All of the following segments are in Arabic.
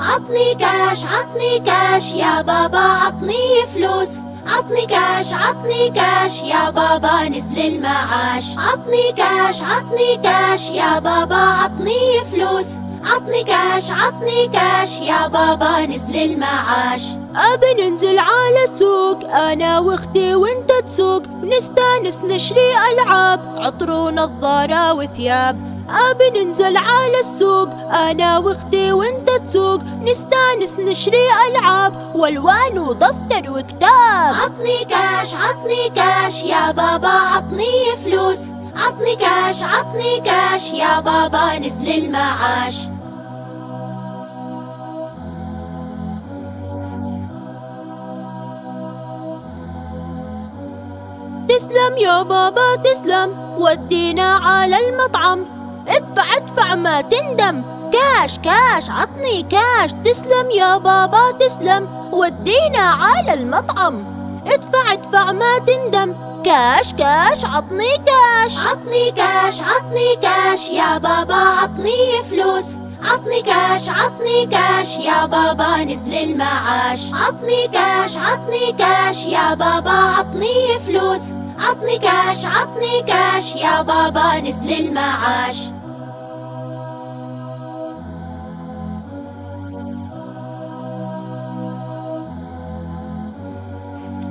عطني كاش عطني كاش يا بابا عطني فلوس. عطني كاش عطني كاش يا بابا نزل المعاش. عطني كاش عطني كاش يا بابا عطني فلوس. عطني كاش عطني كاش يا بابا نزل المعاش. أبي ننزل على السوق أنا وأختي وأنت تسوق. نستأنس نشري ألعاب عطر ونظارة وثياب. أبي ننزل على السوق. أنا وأختي وأنت تسوق. نستأنس نشري ألعاب. والوان ودفتر وكتاب عطني كاش عطني كاش. يا بابا عطني فلوس. عطني كاش عطني كاش. يا بابا نزل المعاش. تسلم يا بابا تسلم. ودينا على المطعم. ادفع ادفع ما تندم. كاش كاش عطني كاش. تسلم يا بابا تسلم. ودينا على المطعم. ادفع ادفع ما تندم. كاش كاش عطني كاش. عطني كاش عطني كاش. يا بابا عطني فلوس. عطني كاش عطني كاش. يا بابا نزل المعاش. عطني كاش عطني كاش. يا بابا عطني فلوس. عطني كاش عطني كاش. يا بابا نزل المعاش.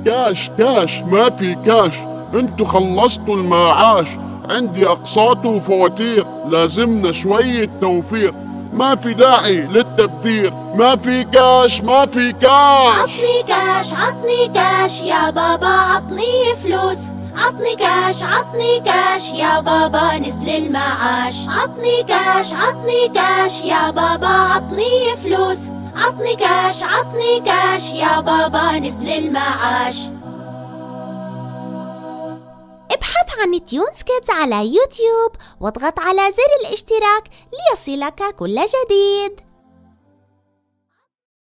كاش كاش ما في كاش أنتوا خلصتوا المعاش. عندي أقساط وفواتير. لازمنا شوية توفير. ما في داعي للتبذير. ما في كاش ما في كاش عطني كاش عطني كاش يا بابا عطني فلوس. عطني كاش عطني كاش يا بابا نزل المعاش. عطني كاش عطني كاش يا بابا عطني فلوس. عطني كاش عطني كاش يا بابا نزل المعاش. ابحث عن Tunes Kids على يوتيوب واضغط على زر الاشتراك ليصلك كل جديد.